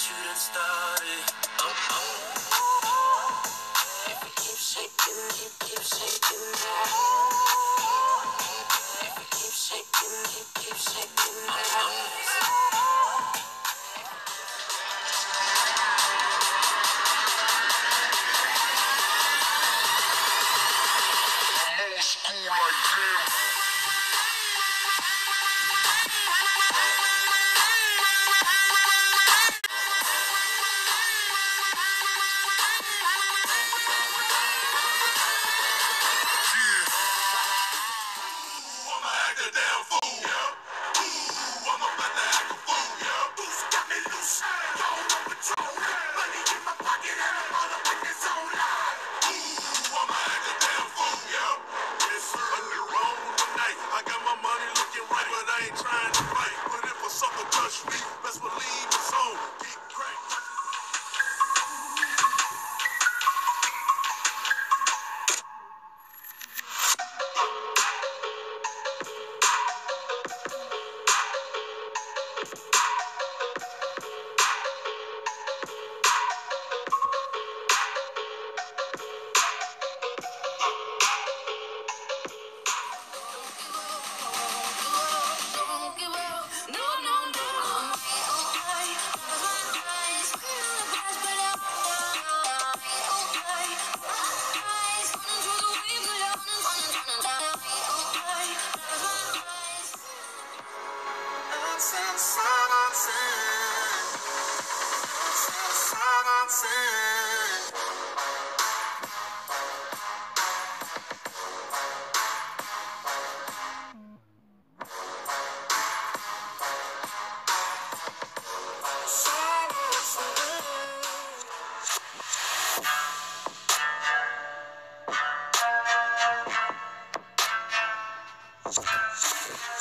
Shouldn't stop. すっごい。